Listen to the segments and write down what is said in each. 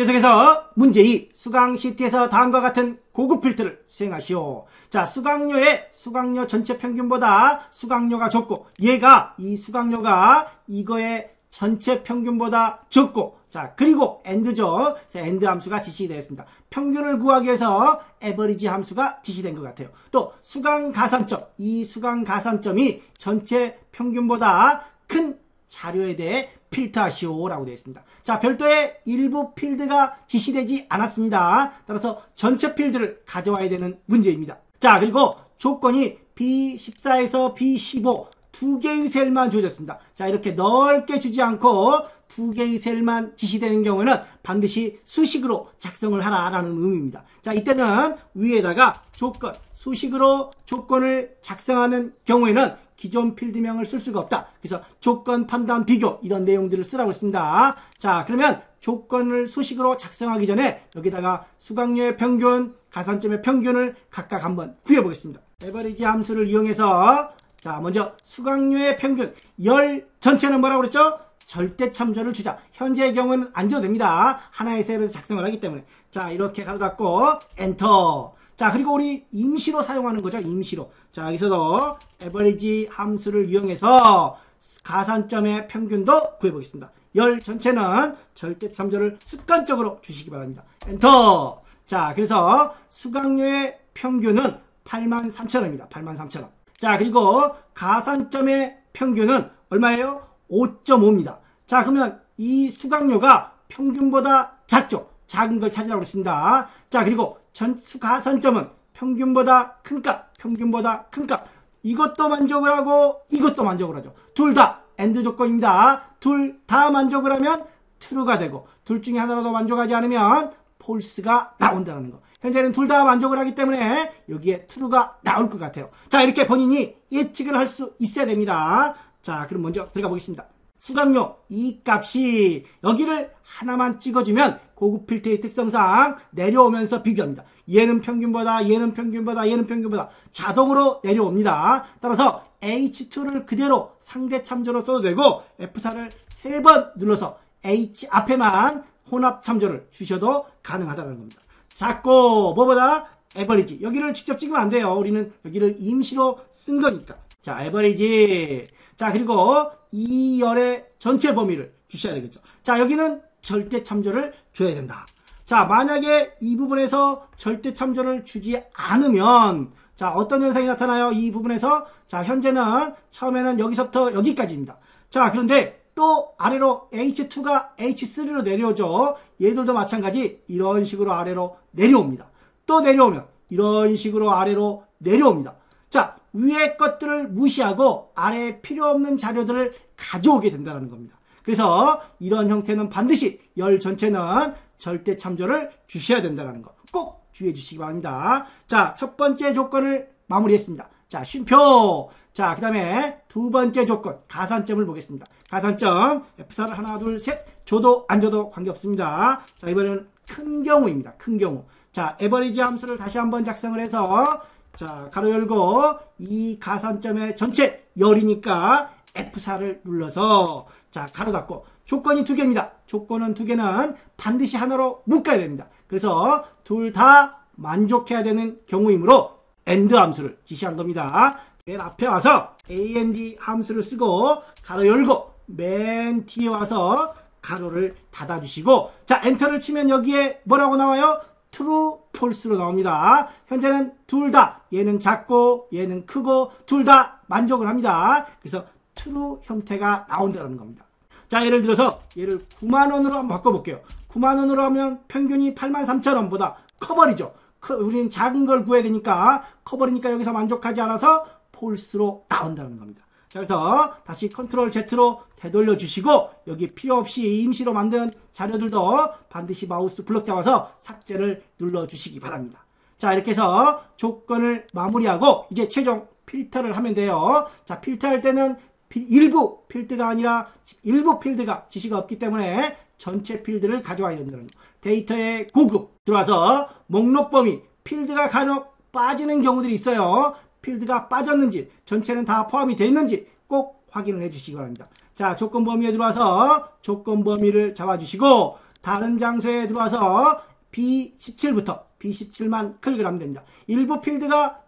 계속해서 문제 2. 수강 시트에서 다음과 같은 고급 필터를 수행하시오. 자, 수강료의 수강료 전체 평균보다 수강료가 적고 얘가 이 수강료가 이거의 전체 평균보다 적고 자, 그리고 AND죠. 자, AND 함수가 지시되었습니다. 평균을 구하기 위해서 AVERAGE 함수가 지시된 것 같아요. 또 수강 가산점, 이 수강 가산점이 전체 평균보다 큰 자료에 대해 필터하시오라고 되어 있습니다. 자, 별도의 일부 필드가 지시되지 않았습니다. 따라서 전체 필드를 가져와야 되는 문제입니다. 자, 그리고 조건이 B14에서 B15 두 개의 셀만 주어졌습니다. 자, 이렇게 넓게 주지 않고 두 개의 셀만 지시되는 경우에는 반드시 수식으로 작성을 하라라는 의미입니다. 자, 이때는 위에다가 조건, 수식으로 조건을 작성하는 경우에는 기존 필드명을 쓸 수가 없다. 그래서 조건, 판단, 비교 이런 내용들을 쓰라고 했습니다. 자, 그러면 조건을 수식으로 작성하기 전에 여기다가 수강료의 평균, 가산점의 평균을 각각 한번 구해보겠습니다. 에버리지 함수를 이용해서 자, 먼저 수강료의 평균 열 전체는 뭐라고 그랬죠? 절대 참조를 주자. 현재의 경우는 안 줘도 됩니다. 하나의 셀에서 작성을 하기 때문에. 자, 이렇게 가로 닫고 엔터. 자, 그리고 우리 임시로 사용하는 거죠. 임시로. 자, 여기서도 에버리지 함수를 이용해서 가산점의 평균도 구해보겠습니다. 열 전체는 절대 참조를 습관적으로 주시기 바랍니다. 엔터. 자, 그래서 수강료의 평균은 83,000원입니다. 83,000원. 자, 그리고 가산점의 평균은 얼마예요? 5.5입니다. 자, 그러면 이 수강료가 평균보다 작죠? 작은 걸 찾으라고 했습니다. 자, 그리고 전수 가산점은 평균보다 큰 값, 평균보다 큰 값. 이것도 만족을 하고 이것도 만족을 하죠. 둘 다 AND 조건입니다. 둘 다 만족을 하면 true가 되고 둘 중에 하나라도 만족하지 않으면 false가 나온다는 거. 현재는 둘 다 만족을 하기 때문에 여기에 true가 나올 것 같아요. 자, 이렇게 본인이 예측을 할 수 있어야 됩니다. 자, 그럼 먼저 들어가 보겠습니다. 수강료 이 값이 여기를 하나만 찍어주면 고급 필터의 특성상 내려오면서 비교합니다. 얘는 평균보다 얘는 평균보다 얘는 평균보다 자동으로 내려옵니다. 따라서 H2를 그대로 상대 참조로 써도 되고 F4를 세 번 눌러서 H 앞에만 혼합 참조를 주셔도 가능하다는 겁니다. 작고 뭐보다 에버리지 여기를 직접 찍으면 안 돼요. 우리는 여기를 임시로 쓴 거니까. 자, 에버리지. 자, 그리고 2열의 전체 범위를 주셔야 되겠죠. 자, 여기는 절대 참조를 줘야 된다. 자, 만약에 이 부분에서 절대 참조를 주지 않으면 자, 어떤 현상이 나타나요? 이 부분에서 자, 현재는 처음에는 여기서부터 여기까지입니다. 자, 그런데 또 아래로 H2가 H3로 내려오죠. 얘들도 마찬가지 이런 식으로 아래로 내려옵니다. 또 내려오면 이런 식으로 아래로 내려옵니다. 자, 위의 것들을 무시하고 아래에 필요 없는 자료들을 가져오게 된다는 겁니다. 그래서 이런 형태는 반드시 열 전체는 절대 참조를 주셔야 된다는 거 꼭 주의해 주시기 바랍니다. 자, 첫 번째 조건을 마무리했습니다. 자, 쉼표. 자, 그 다음에 두 번째 조건, 가산점을 보겠습니다. 가산점, F4를 하나, 둘, 셋. 줘도 안 줘도 관계없습니다. 자, 이번에는 큰 경우입니다. 큰 경우. 자, 에버리지 함수를 다시 한번 작성을 해서 자, 가로 열고 이 가산점의 전체 열이니까 F4를 눌러서 자, 가로 닫고 조건이 두 개입니다. 조건은 두 개는 반드시 하나로 묶어야 됩니다. 그래서 둘 다 만족해야 되는 경우이므로 AND 함수를 지시한 겁니다. 맨 앞에 와서 AND 함수를 쓰고 가로 열고 맨 뒤에 와서 가로를 닫아주시고 자 엔터를 치면 여기에 뭐라고 나와요? True, false로 나옵니다. 현재는 둘 다 얘는 작고 얘는 크고 둘 다 만족을 합니다. 그래서 true 형태가 나온다는 겁니다. 자 예를 들어서 얘를 9만원으로 한번 바꿔볼게요. 9만원으로 하면 평균이 83,000원보다 커 버리죠. 우리는 작은 걸 구해야 되니까 커 버리니까 여기서 만족하지 않아서 FALSE로 나온다는 겁니다. 자, 그래서 다시 Control Z로 되돌려 주시고 여기 필요 없이 임시로 만든 자료들도 반드시 마우스 블록 잡아서 삭제를 눌러 주시기 바랍니다. 자, 이렇게 해서 조건을 마무리하고 이제 최종 필터를 하면 돼요. 자, 필터할 때는 일부 필드가 아니라 일부 필드가 지시가 없기 때문에 전체 필드를 가져와야 된다는 거. 데이터의 고급 들어와서 목록 범위 필드가 간혹 빠지는 경우들이 있어요. 필드가 빠졌는지 전체는 다 포함이 되어 있는지 꼭 확인을 해 주시기 바랍니다. 자 조건 범위에 들어와서 조건 범위를 잡아주시고 다른 장소에 들어와서 B17부터 B17만 클릭을 하면 됩니다. 일부 필드가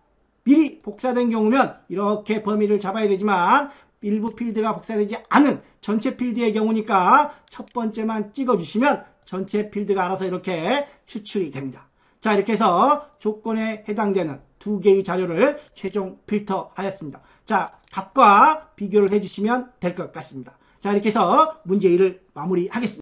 미리 복사된 경우면 이렇게 범위를 잡아야 되지만 일부 필드가 복사되지 않은 전체 필드의 경우니까 첫 번째만 찍어주시면 전체 필드가 알아서 이렇게 추출이 됩니다. 자 이렇게 해서 조건에 해당되는 두 개의 자료를 최종 필터하였습니다. 자 답과 비교를 해주시면 될 것 같습니다. 자 이렇게 해서 문제 1을 마무리하겠습니다.